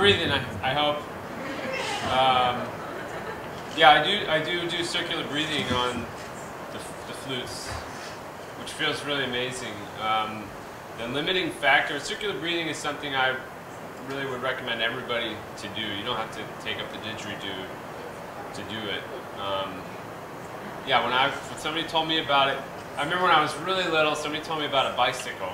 Breathing. I, I hope. Um, yeah, I do. I do do circular breathing on the, the flutes, which feels really amazing. Um, the limiting factor, circular breathing is something I really would recommend everybody to do. You don't have to take up the didgeridoo to do it. Um, yeah, when I when somebody told me about it, I remember when I was really little, somebody told me about a bicycle,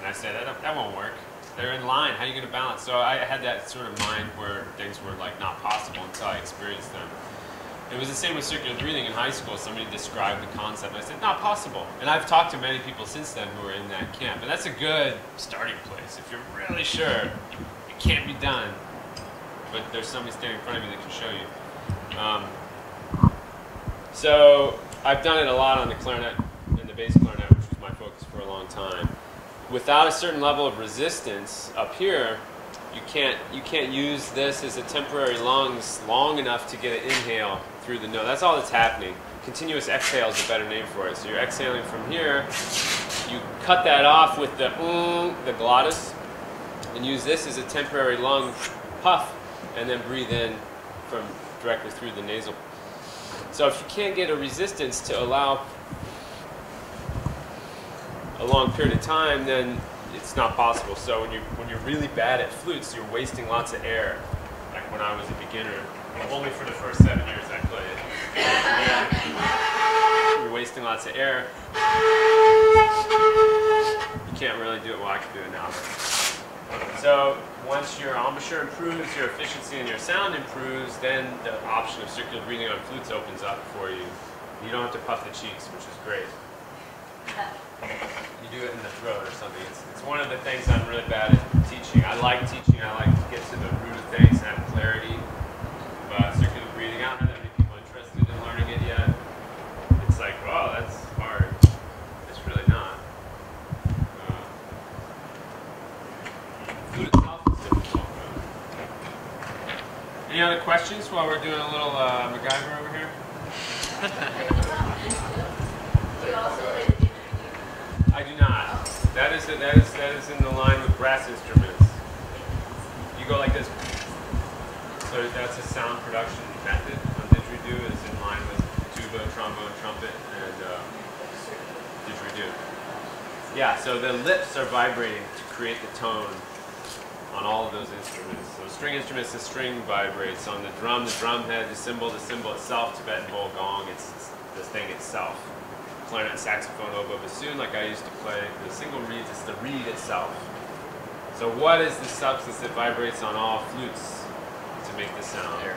and I said that that won't work. They're in line. How are you going to balance? So I had that sort of mind where things were like not possible until I experienced them. It was the same with circular breathing in high school. Somebody described the concept, and I said, not possible. And I've talked to many people since then who are in that camp, and that's a good starting place. If you're really sure it can't be done, but there's somebody standing in front of you that can show you. Um, so I've done it a lot on the clarinet and the bass clarinet, which was my focus for a long time. Without a certain level of resistance up here, you can't you can't use this as a temporary lungs long enough to get an inhale through the nose. That's all that's happening. Continuous exhale is a better name for it. So you're exhaling from here. You cut that off with the mm, the glottis, and use this as a temporary lung puff, and then breathe in from directly through the nasal. So if you can't get a resistance to allow a long period of time, then it's not possible. So when you when you're really bad at flutes, you're wasting lots of air. Like when I was a beginner, only for the first seven years I played. You're wasting lots of air. You can't really do it well. I can do it now. So once your embouchure improves, your efficiency and your sound improves, then the option of circular breathing on flutes opens up for you. You don't have to puff the cheeks, which is great you do it in the throat or something. It's, it's one of the things I'm really bad at teaching. I like teaching. I like to get to the root of things and have clarity. But circular breathing, I don't have that many people interested in learning it yet. It's like, wow, that's hard. It's really not. Uh, flute itself is difficult. Though. Any other questions while we're doing a little uh, MacGyver over here? I do not. That that is that is in the line with brass instruments. You go like this. So that's a sound production method on didgeridoo is in line with tuba, trombone, trumpet, and uh, didgeridoo. Yeah, so the lips are vibrating to create the tone on all of those instruments. So string instruments, the string vibrates. On the drum, the drum head, the cymbal, the cymbal itself, Tibetan bowl gong, it's the thing itself clarinet, saxophone, oboe, bassoon, like I used to play. The single reeds, it's the reed itself. So what is the substance that vibrates on all flutes to make the sound? Air.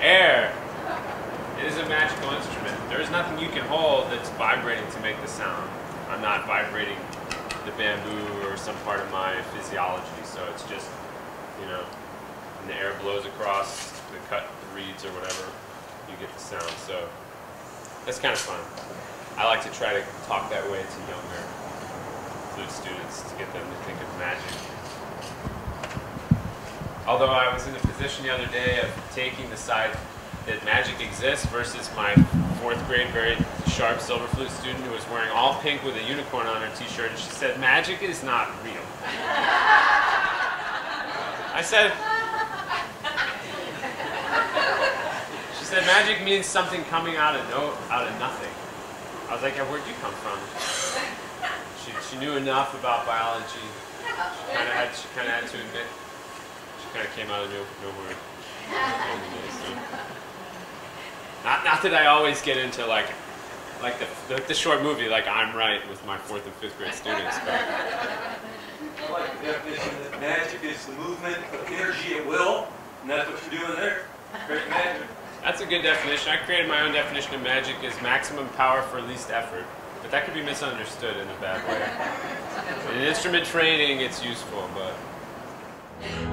Air. It is a magical instrument. There is nothing you can hold that's vibrating to make the sound. I'm not vibrating the bamboo or some part of my physiology, so it's just, you know, when the air blows across the cut reeds or whatever, you get the sound. So that's kind of fun. I like to try to talk that way to younger flute students to get them to think of magic. Although I was in a position the other day of taking the side that magic exists versus my fourth grade very sharp silver flute student who was wearing all pink with a unicorn on her t-shirt and she said magic is not real. I said, said magic means something coming out of no, out of nothing. I was like, yeah, where'd you come from? She, she knew enough about biology. She kind of had, she kind of had to admit. She kind of came out of no, nowhere. Not, not that I always get into like, like the, the, the short movie, like I'm right with my fourth and fifth grade students. But. Like the definition that magic is the movement of energy at will, and that's what you're doing there. Great magic. That's a good definition. I created my own definition of magic as maximum power for least effort. But that could be misunderstood in a bad way. In instrument training, it's useful, but...